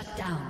Shut down.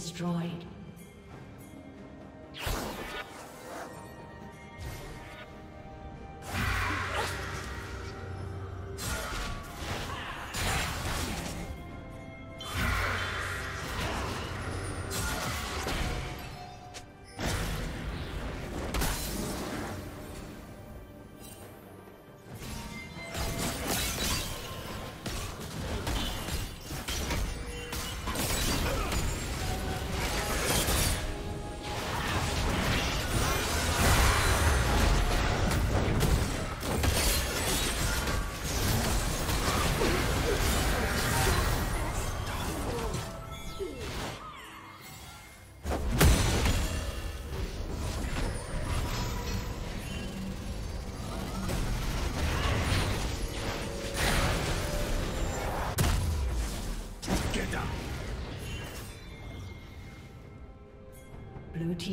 Destroyed.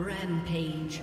Rampage.